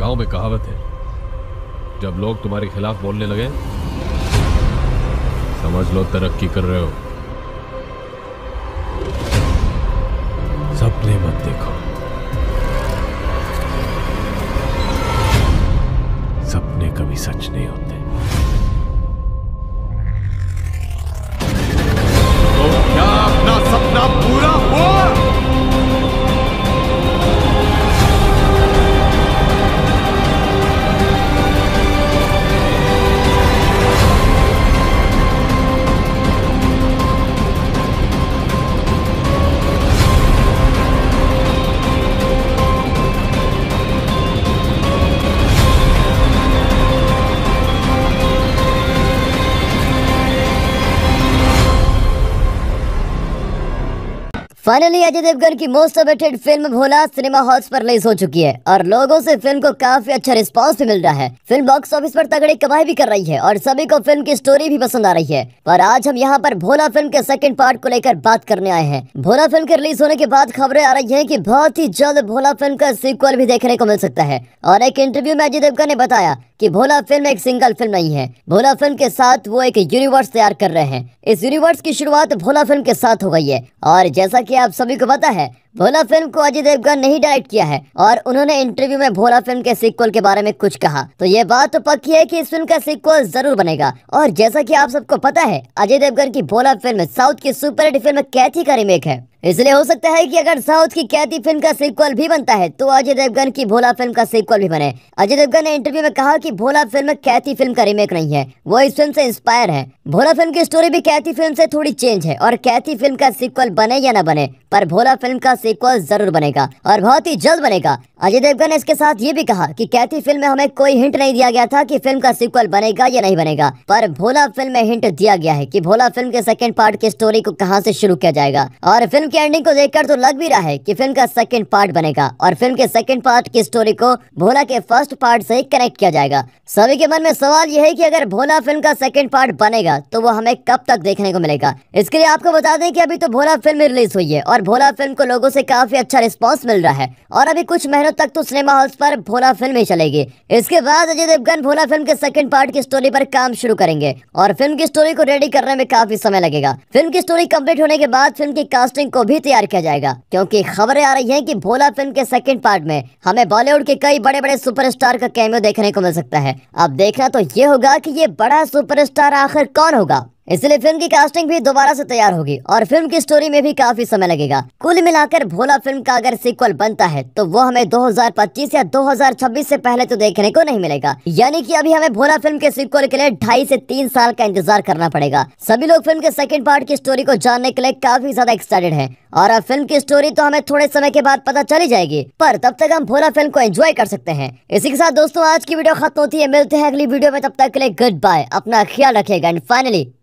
गाँव में कहावत है। जब लोग तुम्हारे खिलाफ बोलने लगे, समझ लो तरक्की कर रहे हो। सपने मत देखो। सपने कभी सच नहीं होते। फाइनली अजय देवगन की most awaited film Bhola cinema halls पर रिलीज़ हो चुकी है और लोगों से फ़िल्म को काफ़ी अच्छा रिस्पांस भी मिल रहा है। फ़िल्म बॉक्स ऑफ़िस पर तगड़ी कमाई भी कर रही है और सभी को फ़िल्म की स्टोरी भी पसंद आ रही है। पर आज हम यहाँ पर भोला फ़िल्म के सेकंड पार्ट को लेकर बात करने आए हैं। भोला फ़िल्म के रिलीज़ होने के बाद खबरें आ रही है की बहुत ही जल्द भोला फ़िल्म का सीक्वल भी देखने को मिल सकता है। और एक इंटरव्यू में अजय देवगन ने बताया कि भोला फ़िल्म एक सिंगल फ़िल्म नहीं है। भोला फ़िल्म के साथ वो एक यूनिवर्स तैयार कर रहे हैं। इस यूनिवर्स की शुरुआत भोला फ़िल्म के साथ हो गई है। और जैसा कि आप सभी को पता है भोला फ़िल्म को अजय देवगन ने ही डायरेक्ट किया है और उन्होंने इंटरव्यू में भोला फ़िल्म के सीक्वल के बारे में कुछ कहा। तो ये बात तो पक्की है कि इस फ़िल्म का सीक्वल ज़रूर बनेगा। और जैसा कि आप सबको पता है, अजय देवगन की भोला फ़िल्म साउथ की सुपरहिट फ़िल्म कैथी का रिमेक है। इसलिए हो सकता है कि अगर साउथ की कैथी फ़िल्म का सीक्वल भी बनता है तो अजय देवगन की भोला फ़िल्म का सीक्वल भी बने। अजय देवगन ने इंटरव्यू में कहा कि भोला फ़िल्म कैथी फ़िल्म का रिमेक नहीं है। वो इस फ़िल्म से इंस्पायर है। भोला फ़िल्म की स्टोरी भी कैथी फ़िल्म से थोड़ी चेंज है और कैथी फ़िल्म का सीक्वल बने या न बने पर भोला फ़िल्म का सीक्वल ज़रूर बनेगा और बहुत ही जल्द बनेगा। अजय देवगन ने इसके साथ ये भी कहा कि कैथी फ़िल्म में हमें कोई हिंट नहीं दिया गया था कि फ़िल्म का सीक्वल बनेगा या नहीं बनेगा, पर भोला फ़िल्म में हिंट दिया गया है कि भोला फ़िल्म के सेकंड पार्ट की स्टोरी को कहाँ से शुरू किया जाएगा। और फ़िल्म की एंडिंग को देखकर तो लग भी रहा है कि फ़िल्म का सेकंड पार्ट बनेगा और फ़िल्म के सेकंड पार्ट की स्टोरी को भोला के फ़र्स्ट पार्ट से कनेक्ट किया जाएगा। सभी के मन में सवाल यह है की अगर भोला फ़िल्म का सेकेंड पार्ट बनेगा तो वो हमें कब तक देखने को मिलेगा? इसके लिए आपको बता दें की अभी तो भोला फ़िल्म रिलीज़ हुई है और भोला फ़िल्म को लोगों से काफ़ी अच्छा रिस्पॉन्स मिल रहा है। और अभी कुछ महीनों तक तो सिनेमा हॉल्स पर भोला फ़िल्म ही चलेगी। इसके बाद अजय देवगन भोला फ़िल्म के सेकंड पार्ट की स्टोरी पर काम शुरू करेंगे और फ़िल्म की स्टोरी को रेडी करने में काफ़ी समय लगेगा। फ़िल्म की स्टोरी कंप्लीट होने के बाद फ़िल्म की कास्टिंग को भी तैयार किया जाएगा, क्योंकि खबरें आ रही है की भोला फ़िल्म के सेकंड पार्ट में हमें बॉलीवुड के कई बड़े बड़े सुपरस्टार का कैमियो देखने को मिल सकता है। अब देखना तो ये होगा की ये बड़ा सुपरस्टार आखिर कौन होगा। इसलिए फ़िल्म की कास्टिंग भी दोबारा से तैयार होगी और फ़िल्म की स्टोरी में भी काफ़ी समय लगेगा। कुल मिलाकर भोला फ़िल्म का अगर सीक्वल बनता है तो वो हमें 2025 या 2026 से पहले तो देखने को नहीं मिलेगा। यानी कि अभी हमें भोला फ़िल्म के सीक्वल के लिए ढाई से तीन साल का इंतज़ार करना पड़ेगा। सभी लोग फ़िल्म के सेकेंड पार्ट की स्टोरी को जानने के लिए काफ़ी ज़्यादा एक्साइटेड है। और अब फ़िल्म की स्टोरी तो हमें थोड़े समय के बाद पता चली जाएगी, पर तब तक हम भोला फ़िल्म को एंजॉय कर सकते हैं। इसी के साथ दोस्तों, आज की वीडियो खत्म होती है। मिलते हैं अगली वीडियो में, तब तक के लिए गुड बाय अपना ख्याल रखेगा and finally